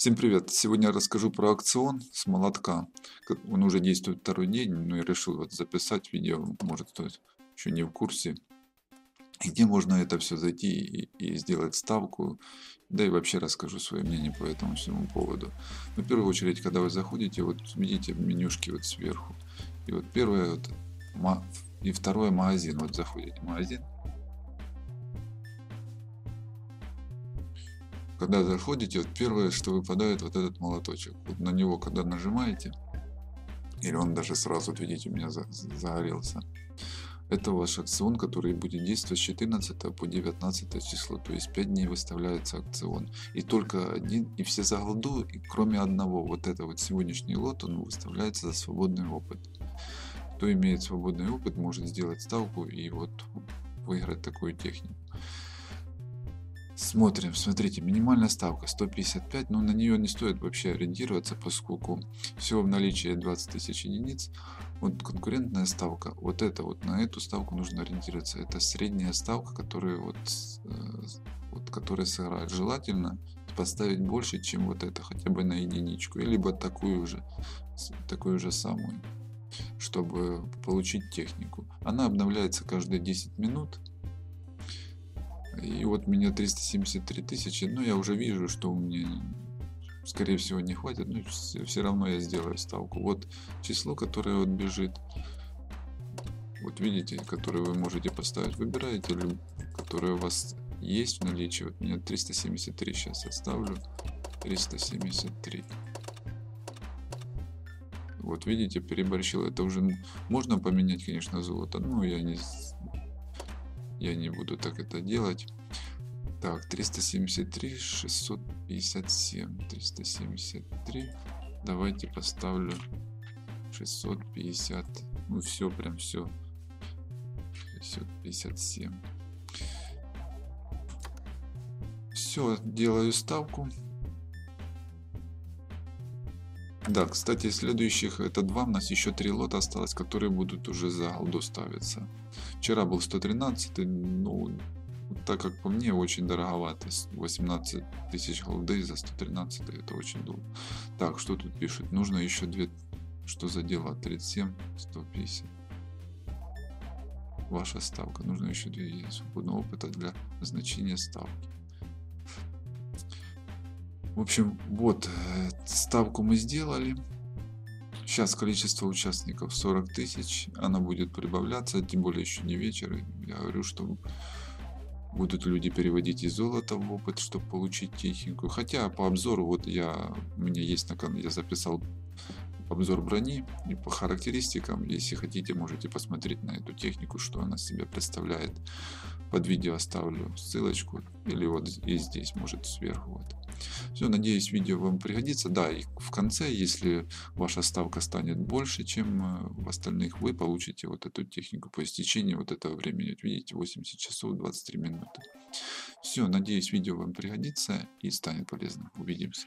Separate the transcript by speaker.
Speaker 1: Всем привет! Сегодня я расскажу про акцион с молотка. Он уже действует второй день, но я решил вот записать видео, может кто еще не в курсе. Где можно это все зайти и, и сделать ставку, да и вообще расскажу свое мнение по этому всему поводу. Но в первую очередь, когда вы заходите, вот видите менюшки вот сверху. И вот первое, вот, и второе магазин. Вот заходите магазин, когда заходите, вот первое, что выпадает, вот этот молоточек. Вот на него, когда нажимаете, или он даже сразу, вот видите, у меня загорелся. Это ваш акцион, который будет действовать с 14 по 19 число, то есть 5 дней выставляется акцион. И только один, и все за голду, и кроме одного, вот это вот сегодняшний лот, он выставляется за свободный опыт. Кто имеет свободный опыт, может сделать ставку и вот выиграть такую технику. Смотрим, смотрите, минимальная ставка 155, но на нее не стоит вообще ориентироваться, поскольку всего в наличии 20 тысяч единиц. Вот конкурентная ставка, вот это вот, на эту ставку нужно ориентироваться. Это средняя ставка, которая вот, э, вот которая сыграет. Желательно поставить больше, чем вот это, хотя бы на единичку, либо такую же, такую же самую, чтобы получить технику. Она обновляется каждые 10 минут вот меня 373 тысячи, ну я уже вижу, что у меня скорее всего не хватит, но все равно я сделаю ставку. Вот число, которое вот бежит, вот видите, которое вы можете поставить, выбираете, которое у вас есть в наличии. Вот меня 373 сейчас оставлю, 373. Вот видите, переборщил. Это уже можно поменять, конечно, золото, но я не я не буду так это делать. Так, 373, 657, 373. Давайте поставлю 650. Ну все, прям все. 657. Все, делаю ставку. Да, кстати, следующих это два, у нас еще три лота осталось, которые будут уже за голду ставиться. Вчера был 113, ну, так как по мне очень дороговато, 18 тысяч голды за 113, это очень долго. Так, что тут пишут? Нужно еще две, что за дело, 37, 150. Ваша ставка, нужно еще две свободного опыта для назначения ставки. В общем, вот, э, ставку мы сделали. Сейчас количество участников 40 тысяч. Она будет прибавляться, тем более еще не вечер. Я говорю, что будут люди переводить из золота в опыт, чтобы получить технику. Хотя по обзору, вот я, у меня есть на канале, я записал обзор брони и по характеристикам. Если хотите, можете посмотреть на эту технику, что она себя представляет. Под видео оставлю ссылочку или вот и здесь, может сверху. Вот. Все, надеюсь, видео вам пригодится. Да, и в конце, если ваша ставка станет больше, чем э, в остальных, вы получите вот эту технику по истечении вот этого времени. Вот видите, 80 часов 23 минуты. Все, надеюсь, видео вам пригодится и станет полезным. Увидимся.